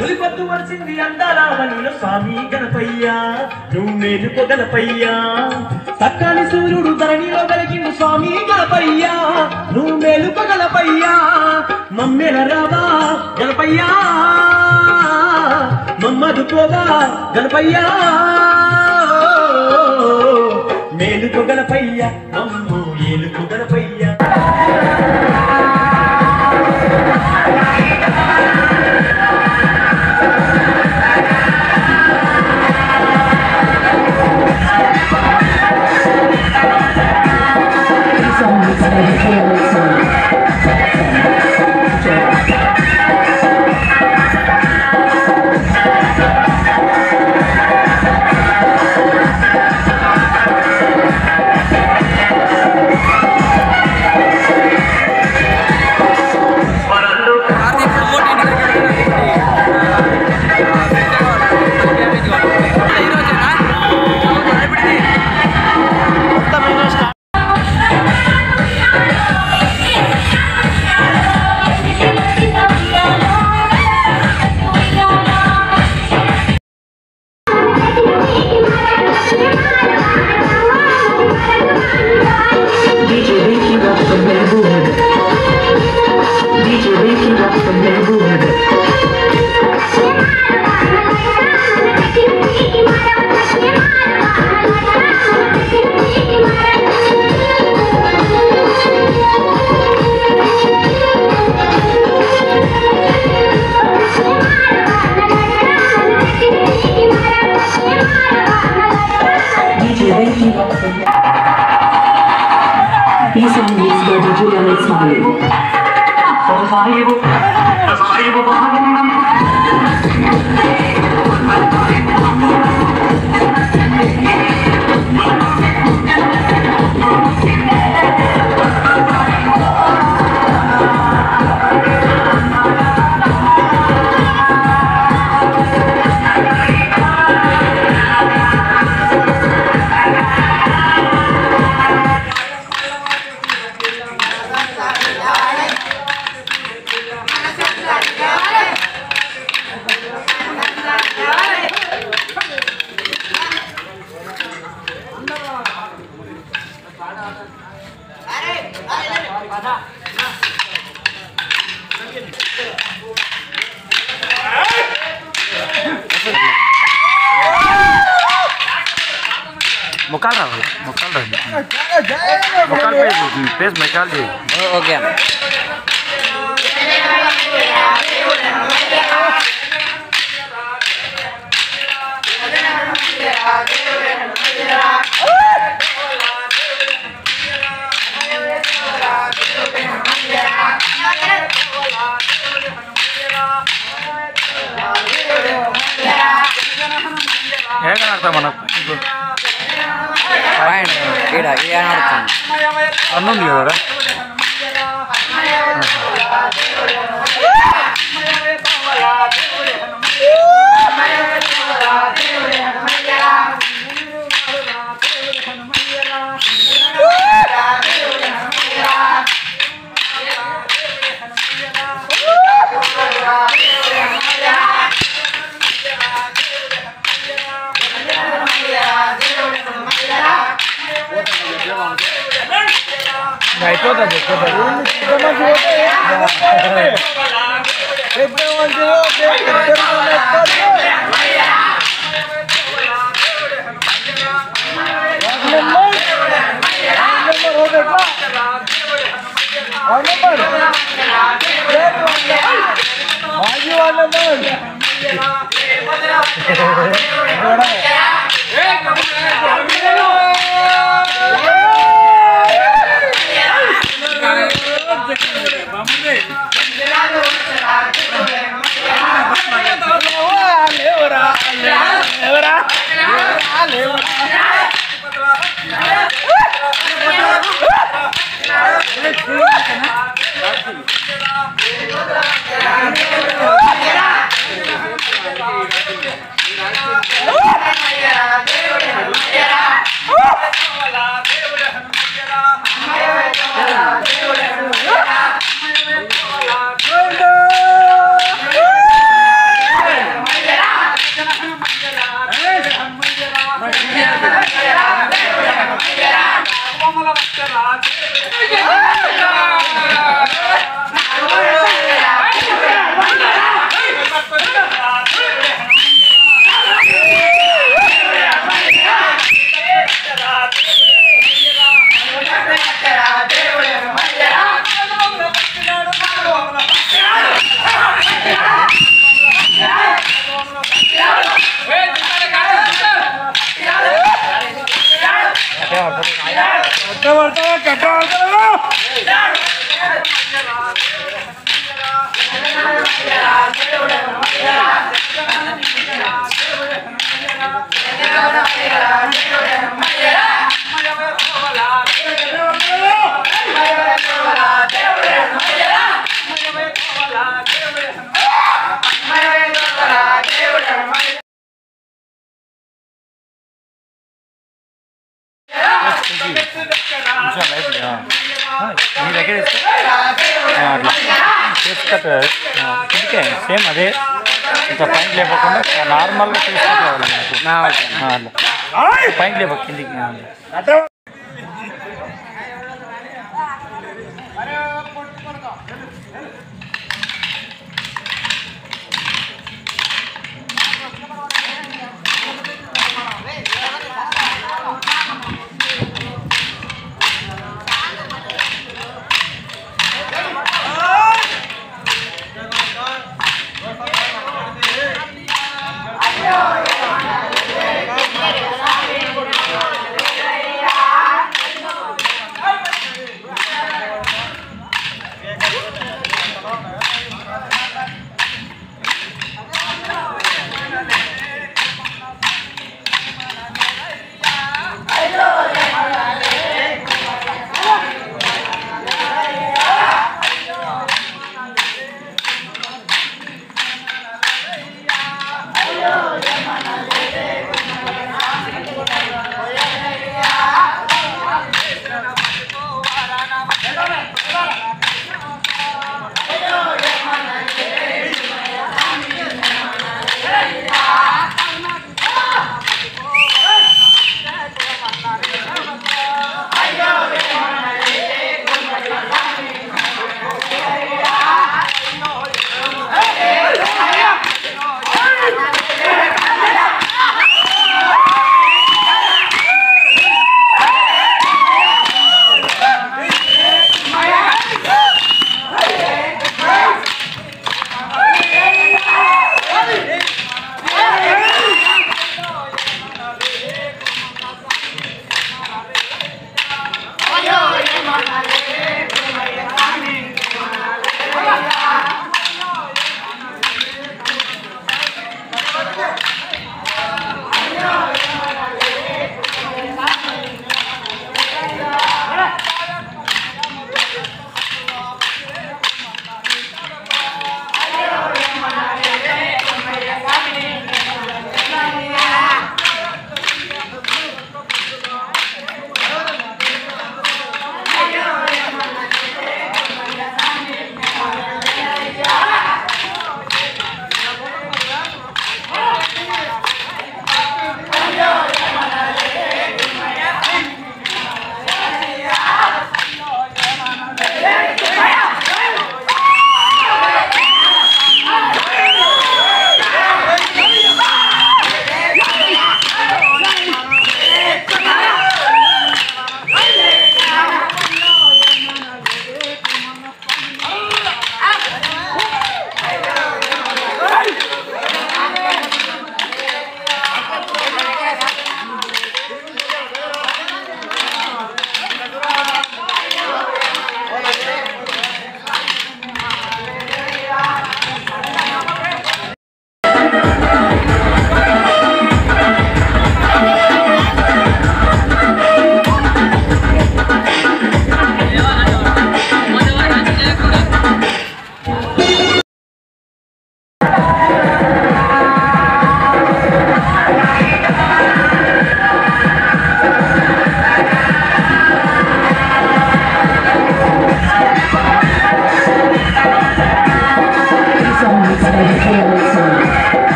తొలి వచ్చింది అందాల వనిలో స్వామి గణపయ్యా నువ్వు మేలుకో గణపయ్యా సక్కాని సూర్యుడు ధరణిలో వెలిగింది స్వామి గణపయ్యా నువ్వు మేలుకో గణపయ్యా మమ్మేల రావా గణపయ్యా. మమ్మదు పోగా గణపయ్యా. మేలుకో గణపయ్యా మమ్ము ఏలుకో గణపయ్యా Mocada, mocada. Mocada, peso, peso, mecalde. Ok. Yeah. మనకు పాయింట్ ఈడ ఈడ ఆడుతాను అన్నుంది కదా Kota deh, kota. Thank you. Yeah. I'm gonna make it. మీ దగ్గర అట్లా. సేమ్ అదే ఇంకా పైకి లేపకుండా నార్మల్గా చేసుకుంటే అట్లా. పైకి కిందికి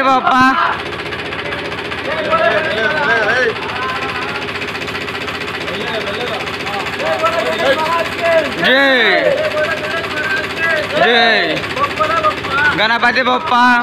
अरे बापा। जय जय गणपति गणपति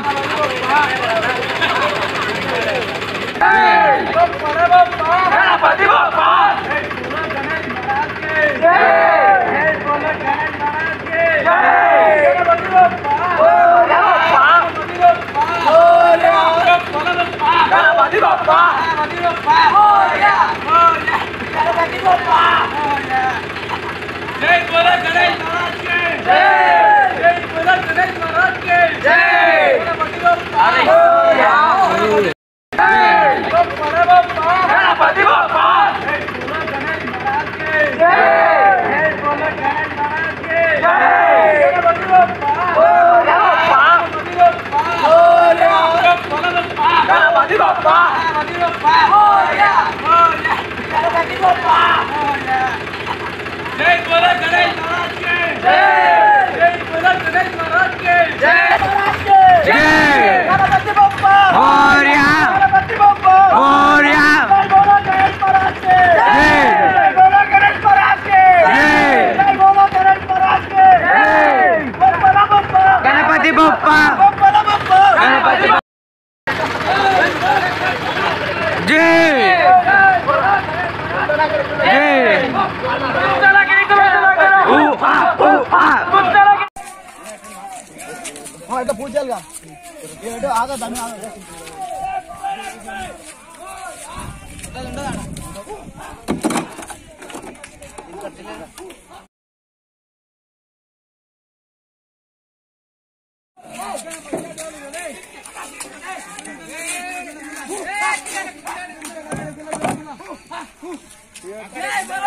ஆக தண்ணி ஆக Yeah,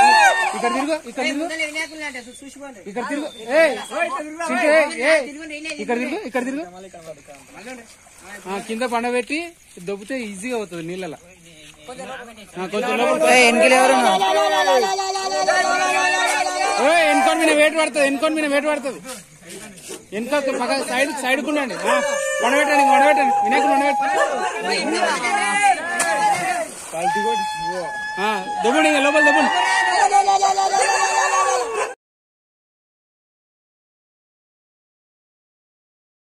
ఇక్కడ తిరుగు ఇక్కడ తిరుగు. ఇక్కడ తిరుగు. ఇక్కడ తిరుగు. ఇక్కడ తిరుగు. కింద పండ పెట్టి దొబ్బితే ఈజీగా అవుతుంది నీళ్ళ ఎన్కోన్ ఎన్కొని మీద వేటు పడుతుంది ఎన్కోన్ మీద వేటు పడుతుంది. ఎన్కో సైడ్ సైడ్ కుండండి వండబెట్టండి వండబెట్టండి వినాయకుడు వండబెట్టండి దొబ్బండి లోపల దొబ్బండి. la.